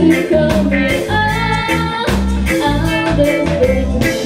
to call me all, ah, all ah, those ah, things